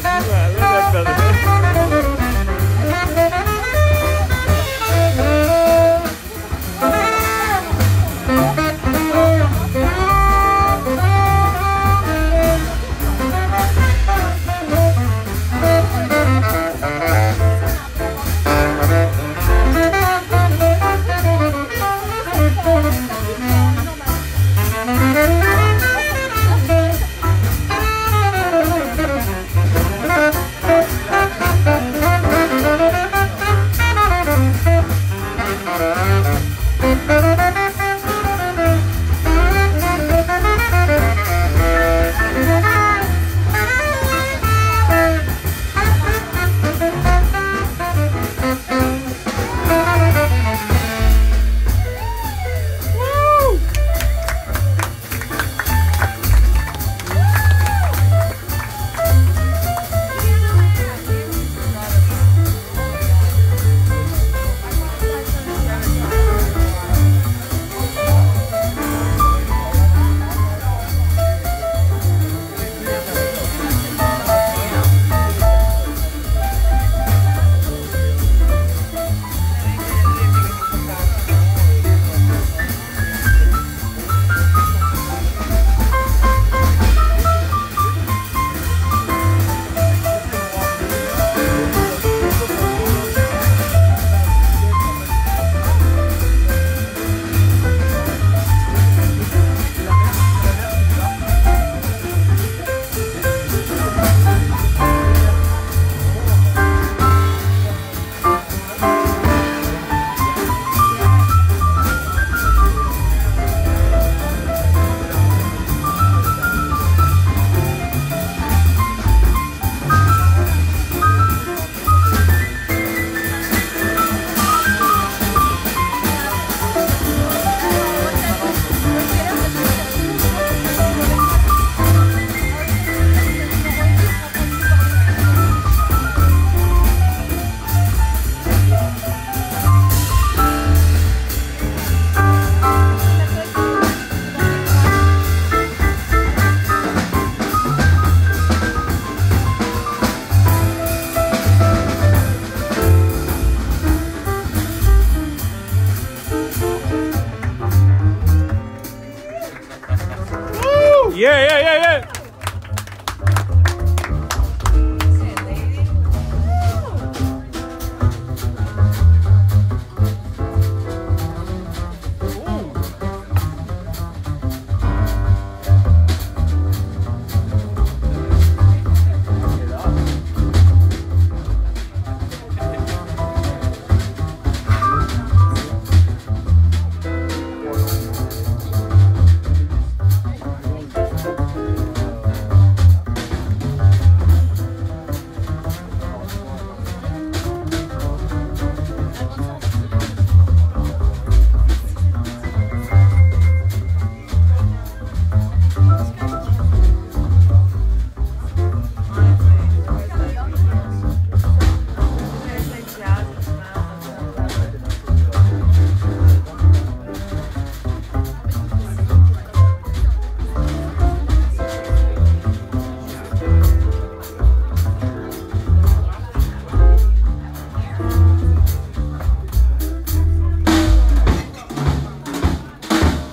brother. I love that brother.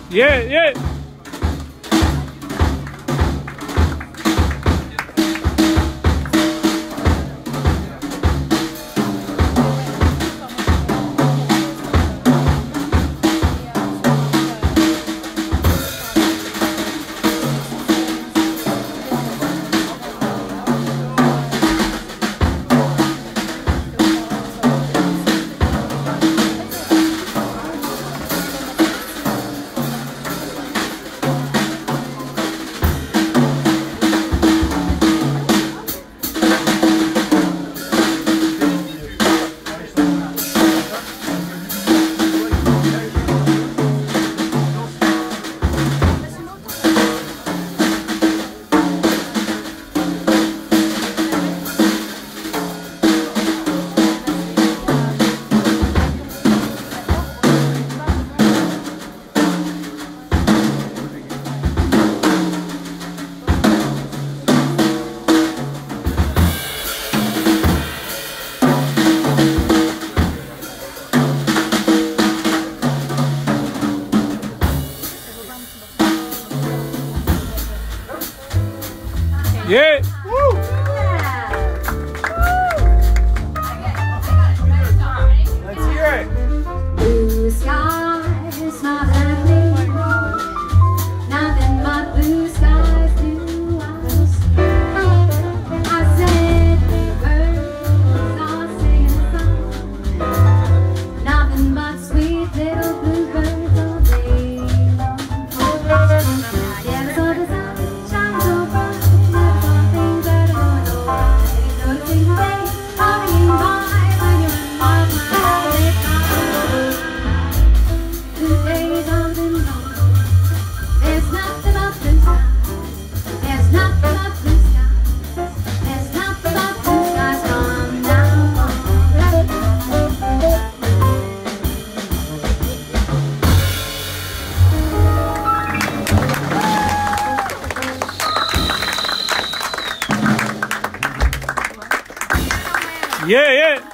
Yeah, yeah. Yeah. Yeah, yeah.